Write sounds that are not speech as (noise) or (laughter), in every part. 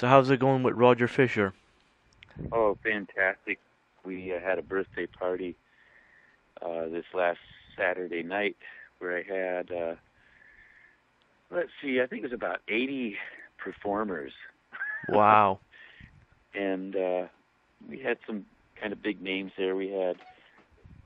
So how's it going with Roger Fisher? Oh, fantastic! We uh, had a birthday party uh, this last Saturday night where I had, uh, let's see, I think it was about 80 performers. Wow. (laughs) and uh, we had some kind of big names there. We had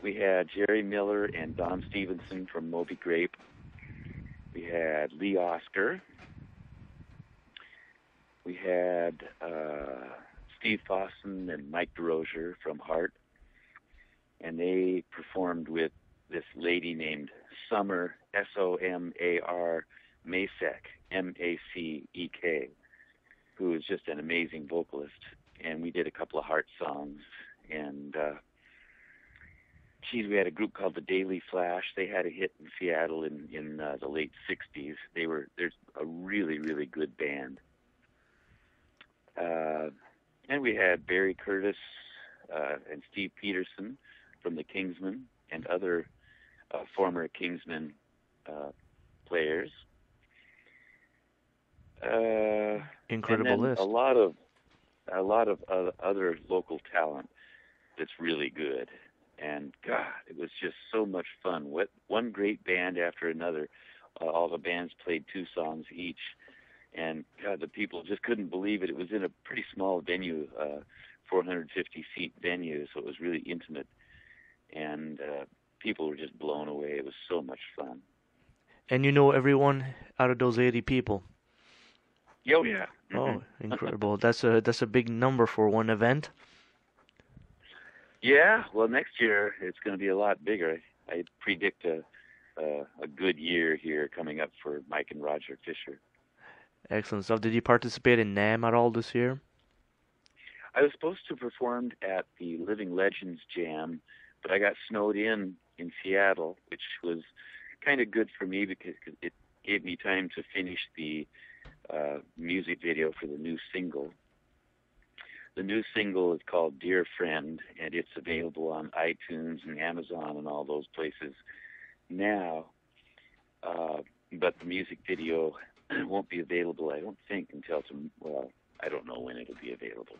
we had Jerry Miller and Don Stevenson from Moby Grape. We had Lee Oskar. We had uh, Steve Fossen and Mike DeRosier from Heart, and they performed with this lady named Somar S O M A R Macek M A C E K, who is just an amazing vocalist. And we did a couple of Heart songs, and uh, geez, we had a group called the Daily Flash. They had a hit in Seattle in in uh, the late '60s. They were there's a really really good band. Uh, and we had Barry Curtis uh, and Steve Peterson from the Kingsmen and other uh, former Kingsmen uh, players. Uh, Incredible list. A lot of a lot of uh, other local talent that's really good. And God, it was just so much fun. What one great band after another. Uh, all the bands played two songs each, and God, the people just couldn't believe it. It was in a pretty small venue, uh, 450 seat venue, so it was really intimate, and uh, people were just blown away. It was so much fun. And you know everyone out of those 80 people. Oh yeah. Oh, incredible. (laughs) that's a that's a big number for one event. Yeah, well, next year it's going to be a lot bigger. I, predict a, a a good year here coming up for Mike and Roger Fisher. Excellent stuff. Did you participate in NAMM at all this year? I was supposed to perform at the Living Legends Jam, but I got snowed in in Seattle, which was kind of good for me because it gave me time to finish the uh, music video for the new single. The new single is called Dear Friend, and it's available on iTunes and Amazon and all those places now. Uh, but the music video won't be available, I don't think, until well, I don't know when it'll be available.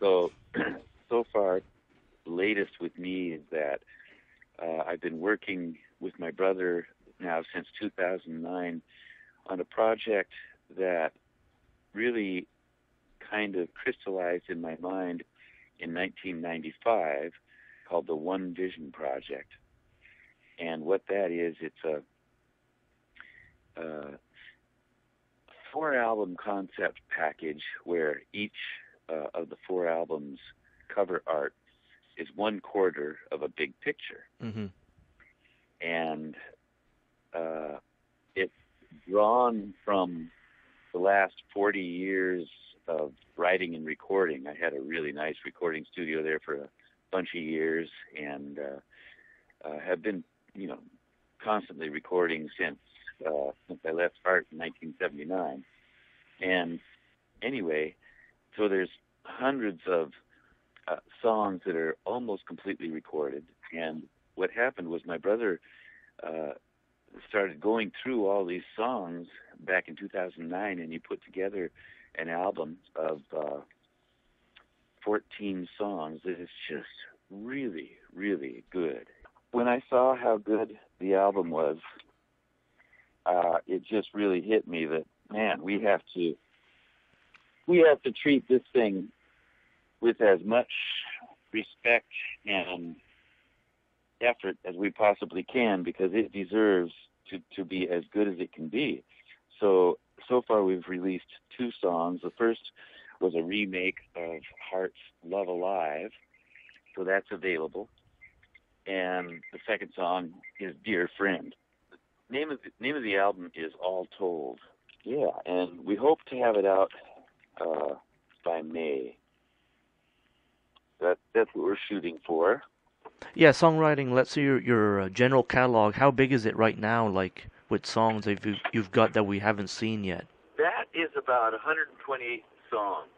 So, (clears throat) so far, the latest with me is that uh, I've been working with my brother now since 2009 on a project that really kind of crystallized in my mind in 1995 called the One Vision Project. And what that is, it's a, a four album concept package where each uh, of the four albums cover art is one quarter of a big picture. Mm-hmm. And uh, it's drawn from the last 40 years of writing and recording. I had a really nice recording studio there for a bunch of years and uh, uh, have been, you know, constantly recording since uh, since I left Heart in 1979. And anyway, so there's hundreds of uh, songs that are almost completely recorded. And what happened was my brother uh, started going through all these songs back in 2009, and he put together an album of uh, 14 songs that is just really, really good. When I saw how good the album was, uh, it just really hit me that man, we have to we have to treat this thing with as much respect and effort as we possibly can because it deserves to, to be as good as it can be. So so far we've released two songs. The first was a remake of Heart's Love Alive, so that's available. And the second song is Dear Friend. Name of the name of the album is All Told. Yeah, and we hope to have it out uh, by May. That that's what we're shooting for. Yeah, songwriting. Let's see your your uh, general catalog. How big is it right now? Like with songs that you've you've got that we haven't seen yet. That is about 120 songs,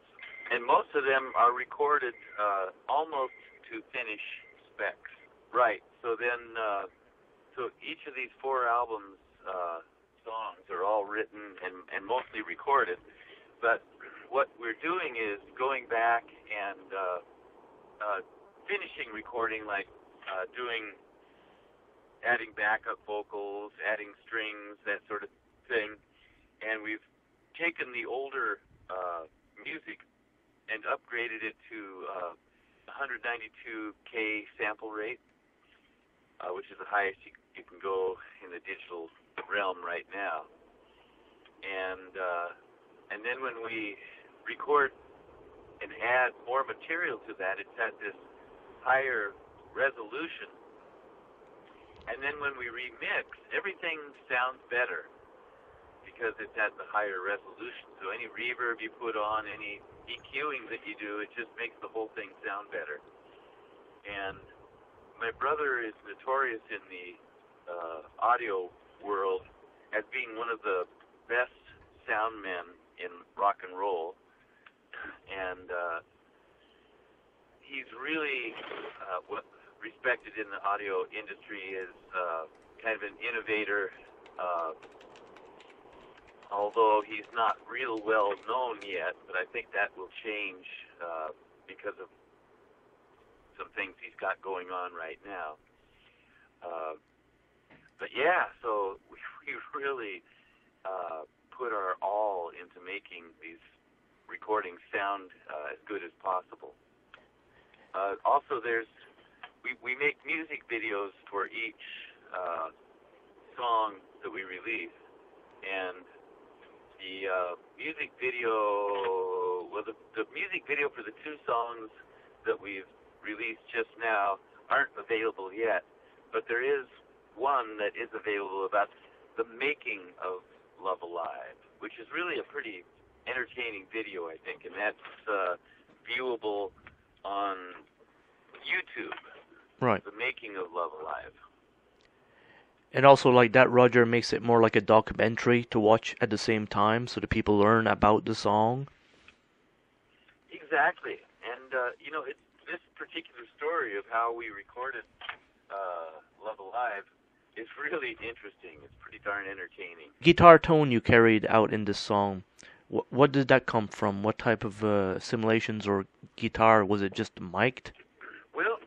and most of them are recorded uh, almost to finish specs. Right. So then, uh, so each of these four albums uh, songs are all written and, and mostly recorded. but what we're doing is going back and uh, uh, finishing recording, like uh, doing adding backup vocals, adding strings, that sort of thing. And we've taken the older uh, music and upgraded it to uh, 192k sample rate, uh, which is the highest you, you can go in the digital realm right now. And uh, and then when we record and add more material to that, it's at this higher resolution and then when we remix, everything sounds better because it's at the higher resolution. So any reverb you put on, any EQing that you do, it just makes the whole thing sound better. And my brother is notorious in the uh, audio world as being one of the best sound men in rock and roll. And uh, he's really uh, what respected in the audio industry as uh, kind of an innovator. Uh, although he's not real well known yet, but I think that will change uh, because of some things he's got going on right now. Uh, but yeah, so (laughs) we, we really uh, put our all into making these recordings sound uh, as good as possible. Uh, also, there's we we make music videos for each uh, song that we release, and the uh, music video, well, the, the music video for the two songs that we've released just now aren't available yet, but there is one that is available about the making of Love Alive, which is really a pretty entertaining video, I think, and that's uh, viewable on YouTube. Right. The making of Love Alive. And also, like that, Roger makes it more like a documentary to watch at the same time, so the people learn about the song. Exactly, and uh, you know, it's this particular story of how we recorded uh, Love Alive is really interesting. It's pretty darn entertaining. Guitar tone you carried out in this song. What, what did that come from? What type of uh, simulations or guitar was it? Just mic'd? Well,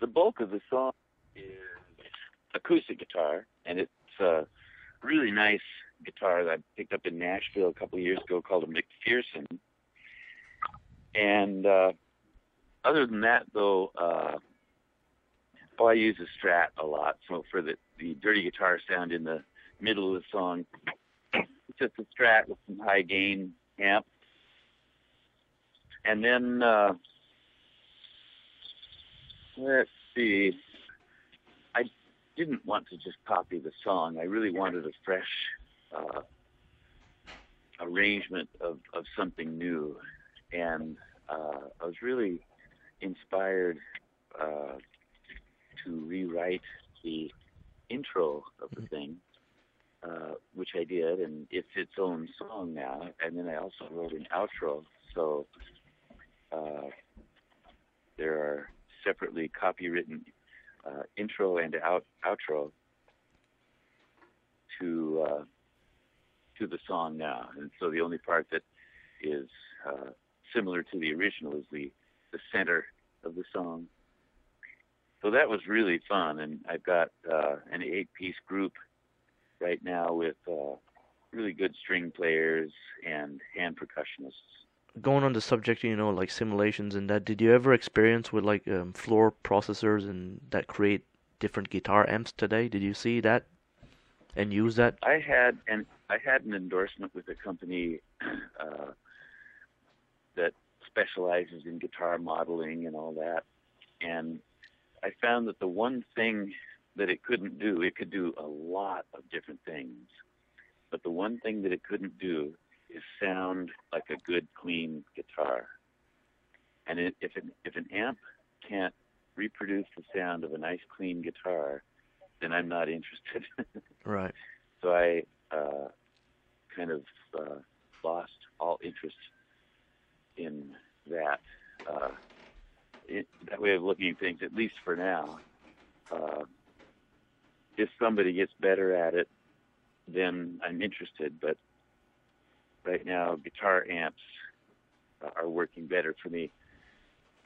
the bulk of the song is acoustic guitar, and it's a really nice guitar that I picked up in Nashville a couple of years ago called a McPherson. And uh, other than that, though, uh, oh, I use a Strat a lot. So for the the dirty guitar sound in the middle of the song, it's just a Strat with some high gain amp. And then uh, Let's see. I didn't want to just copy the song. I really wanted a fresh uh, arrangement of, of something new. And uh, I was really inspired uh, to rewrite the intro of the mm-hmm. thing, uh, which I did, and it's its own song now. And then I also wrote an outro. So uh, there are separately copywritten uh, intro and out, outro to uh, to the song now, and so the only part that is uh, similar to the original is the the center of the song. So that was really fun, and I've got uh, an eight-piece group right now with uh, really good string players and hand percussionists going on the subject, you know, like simulations and that, did you ever experience with like um, floor processors and that create different guitar amps today? Did you see that and use that? I had and I had an endorsement with a company (clears throat) uh, that specializes in guitar modeling and all that, and I found that the one thing that it couldn't do, it could do a lot of different things, but the one thing that it couldn't do is sound like a good, clean guitar. And it, if an if an amp can't reproduce the sound of a nice, clean guitar, then I'm not interested. (laughs) right. So I uh, kind of uh, lost all interest in that uh, it, that way of looking at things, at least for now. Uh, if somebody gets better at it, then I'm interested. But right now guitar amps are working better for me.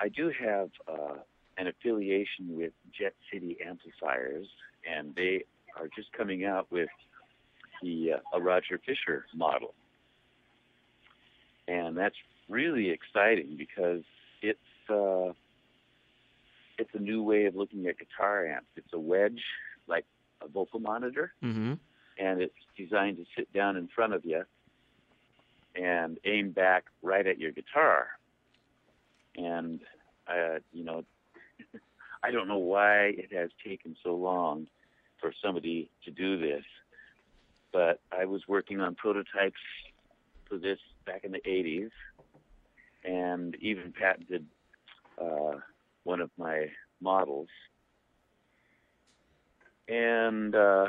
I do have uh, an affiliation with Jet City Amplifiers, and they are just coming out with the uh, a Roger Fisher model, and that's really exciting because it's uh, it's a new way of looking at guitar amps. It's a wedge, like a vocal monitor, Mm-hmm. and it's designed to sit down in front of you and aim back right at your guitar. And uh, you know, (laughs) I don't know why it has taken so long for somebody to do this, but I was working on prototypes for this back in the 80s, and even patented uh, one of my models. And uh,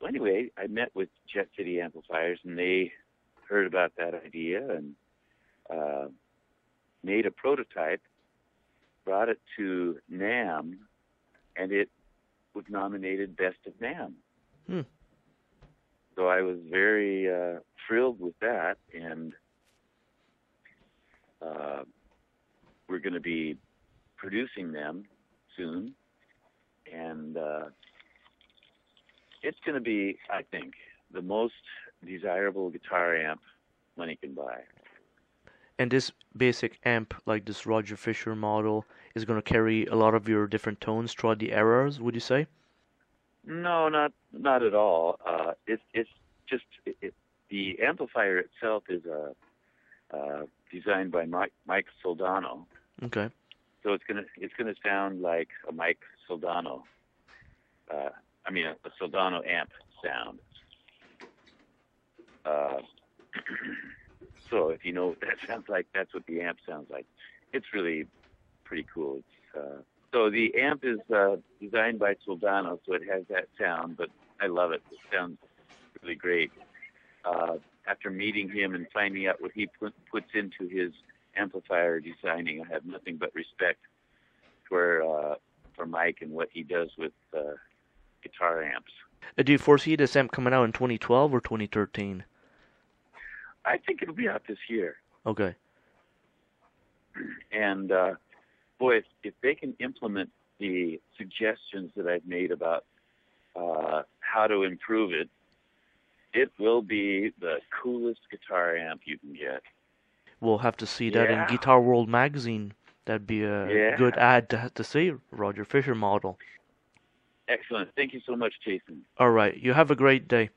well, anyway, I met with Jet City Amplifiers, and they heard about that idea and uh, made a prototype, brought it to NAMM, and it was nominated Best of NAMM. Hmm. So I was very uh, thrilled with that, and uh, we're going to be producing them soon, and uh, it's going to be, I think, the most desirable guitar amp money can buy. And this basic amp, like this Roger Fisher model, is going to carry a lot of your different tones throughout the eras, would you say? No, not not at all. Uh, it's it's just it, it, the amplifier itself is a uh, designed by Mike, Mike Soldano, Okay. So it's gonna it's gonna sound like a Mike Soldano. Uh, I mean, a, a Soldano amp sound. Uh, (clears throat) so if you know what that (laughs) sounds like, that's what the amp sounds like. It's really pretty cool. It's, uh, so the amp is uh, designed by Soldano, so it has that sound, but I love it. It sounds really great. Uh, after meeting him and finding out what he put, puts into his amplifier designing, I have nothing but respect for uh, for Mike and what he does with uh, guitar amps. Uh, do you foresee this amp coming out in 2012 or 2013? I think it'll be out this year. Okay. (clears throat) And uh, boy, if, if they can implement the suggestions that I've made about uh, how to improve it, it will be the coolest guitar amp you can get. We'll have to see that Yeah. in Guitar World magazine. That'd be a Yeah. good ad to, to see Roger Fisher model. Excellent. Thank you so much, Jason. All right. You have a great day.